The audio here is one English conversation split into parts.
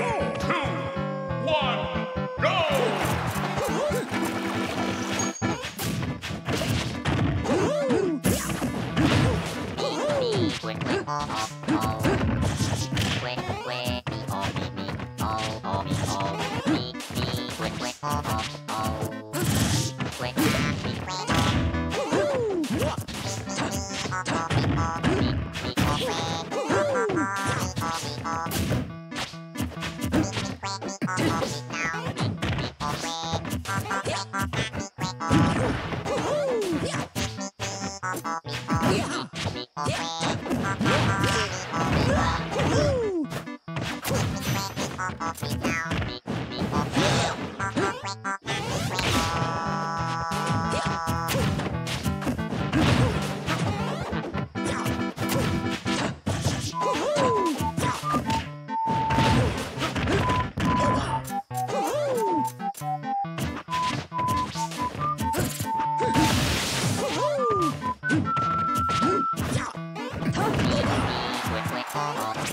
Oh, Now.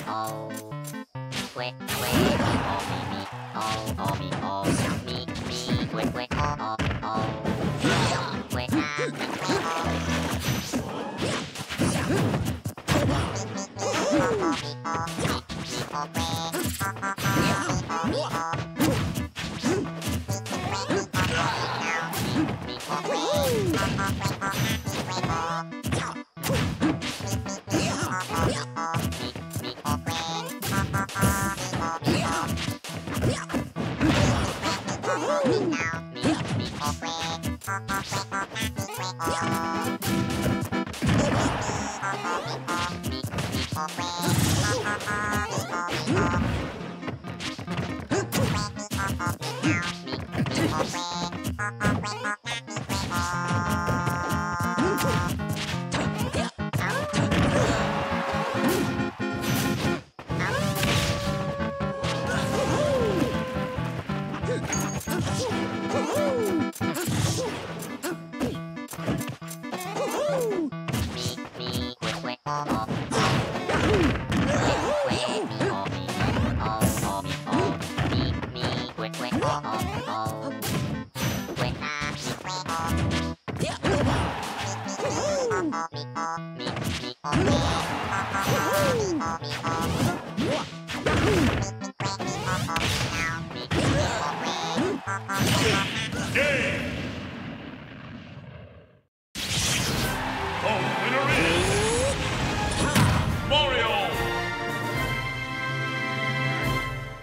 oh, quick, quick, oh, me, me, oh, oh, me, oh, me, me, quick, quick, oh, oh, quick, Woo! Oh, Game!